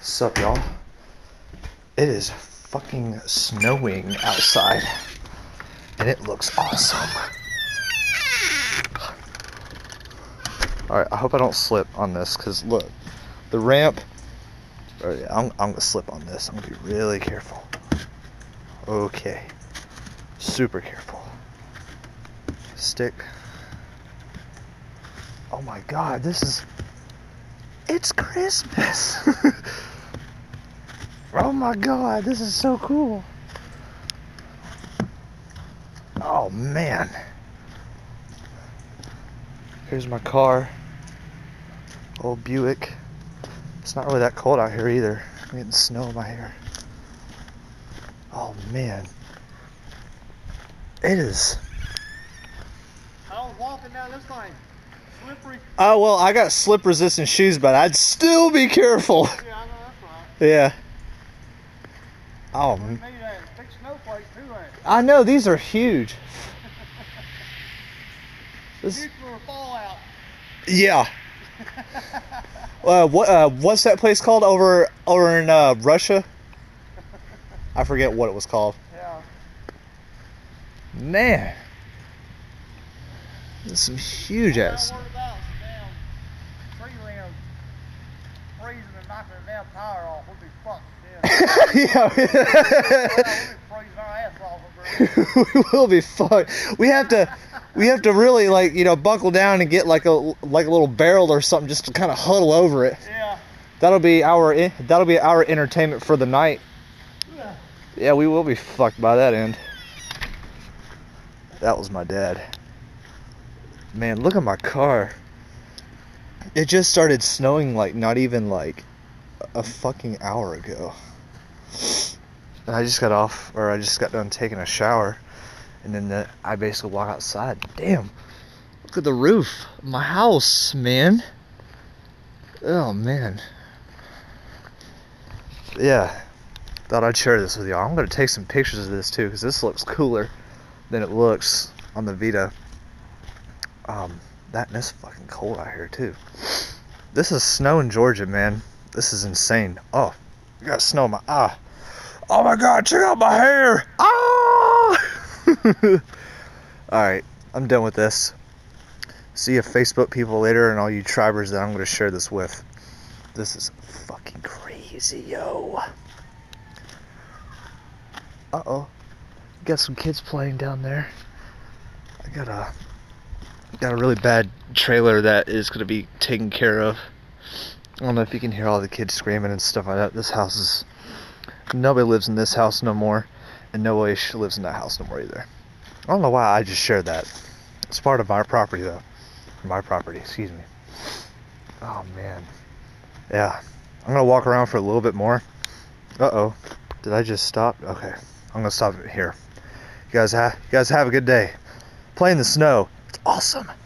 What's up, y'all? It is fucking snowing outside, and it looks awesome. Alright, I hope I don't slip on this, because look, the ramp, or yeah, I'm, I'm gonna slip on this. I'm gonna be really careful. Okay. Super careful. Stick. Oh my god, this is. It's Christmas! oh my god, this is so cool. Oh man. Here's my car. Old Buick. It's not really that cold out here either. I'm getting snow in my hair. Oh man. It is. I was walking down this thing. Oh well, I got slip resistant shoes, but I'd still be careful. Yeah, I know that's right. Yeah. Oh, We m- made that big snowflake too, ain't it? I know these are huge. This, Huge for a fallout. yeah. Uh, what uh, what's that place called over over in uh, Russia? I forget what it was called. Yeah. Man, There's some huge ass. I worried about some damn tree limbs freezing and knocking the damn tire off. We'd be fucked then. yeah. We'd be freezing our ass off. over we will be fucked. We have to, we have to really like you know buckle down and get like a like a little barrel or something just to kind of huddle over it. Yeah. That'll be our eh, that'll be our entertainment for the night. Yeah. Yeah, we will be fucked by that end. That was my dad. Man, look at my car. It just started snowing like not even like a fucking hour ago. And I just got off, or I just got done taking a shower, and then the, I basically walk outside. Damn, look at the roof of my house, man. Oh man. Yeah, thought I'd share this with y'all. I'm gonna take some pictures of this too, because this looks cooler than it looks on the Vita. Um, that and it's fucking cold out here too. This is snow in Georgia, man. This is insane. Oh, I got snow in my eye. Oh my god, check out my hair! Ah! Alright, I'm done with this. See you Facebook people later and all you tribers that I'm gonna share this with. This is fucking crazy, yo. Uh oh. Got some kids playing down there. I got a got a really bad trailer that is gonna be taken care of. I don't know if you can hear all the kids screaming and stuff like that. This house is nobody lives in this house no more, and nobody lives in that house no more either. I don't know why I just shared that. It's part of my property though. My property, excuse me. Oh man. Yeah. I'm gonna walk around for a little bit more. Uh oh. Did I just stop? Okay. I'm gonna stop it here. You guys have you guys have a good day. Play in the snow. It's awesome.